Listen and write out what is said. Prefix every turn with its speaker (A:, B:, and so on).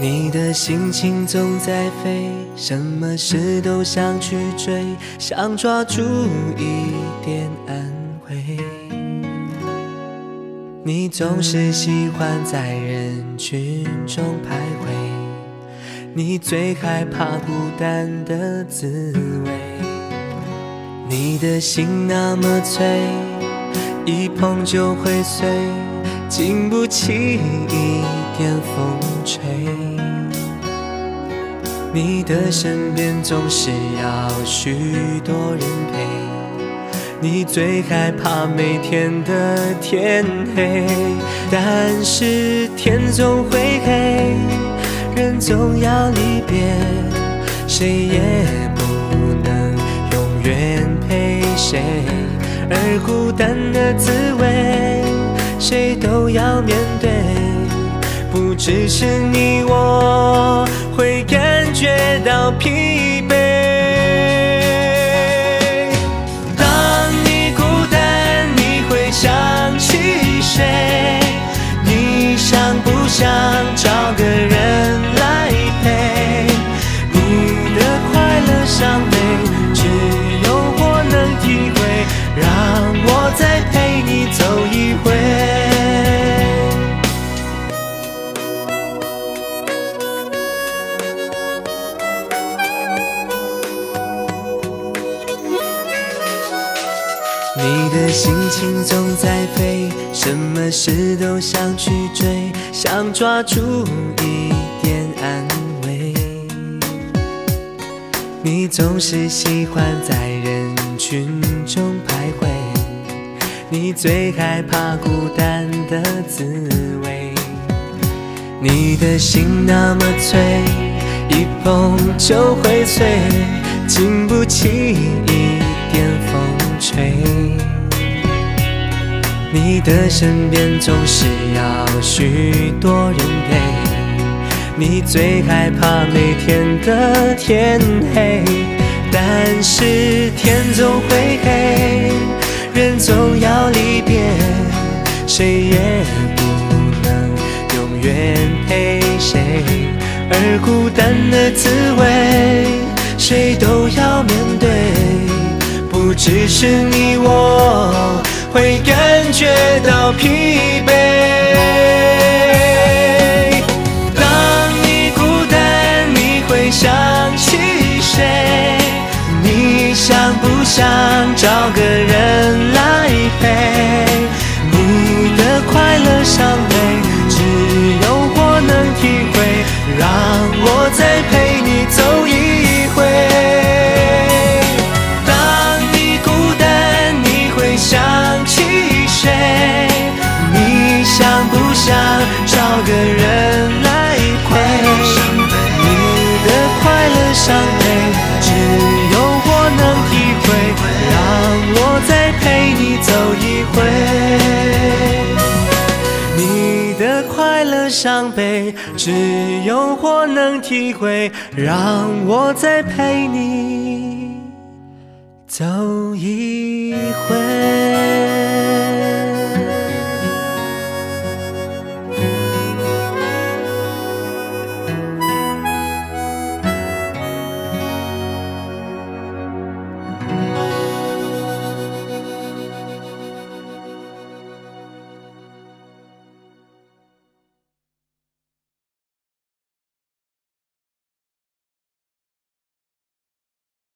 A: 你的心情总在飞，什么事都想去追，想抓住一点安慰。你总是喜欢在人群中徘徊，你最害怕孤单的滋味。你的心那么脆，一碰就会碎，经不起一点风吹。你的身边总是要许多人陪，你最害怕每天的天黑，但是天总会黑，人总要离别，谁也不能永远陪谁，而孤单的滋味，谁都要面对。不只是你我会感觉到疲惫。当你孤单，你会想起谁？你想不想找个人来陪？你的快乐伤悲，只有我能体会。让我再陪你走你的心情总在飞，什么事都想去追，想抓住一点安慰。你总是喜欢在人群中徘徊，你最害怕孤单的滋味。你的心那么脆，一碰就会碎，经不起一吹。你的身边总是要许多人陪，你最害怕每天的天黑，但是天总会黑，人总要离别，谁也不能永远陪谁，而孤单的滋味，谁都要面对。不只是你我会感觉到疲惫。当你孤单，你会想起谁？你想不想找个个人来陪？你的快乐伤悲，只有我能体会。让我再陪你走一回。你的快乐伤悲，只有我能体会。让我再陪你走一回。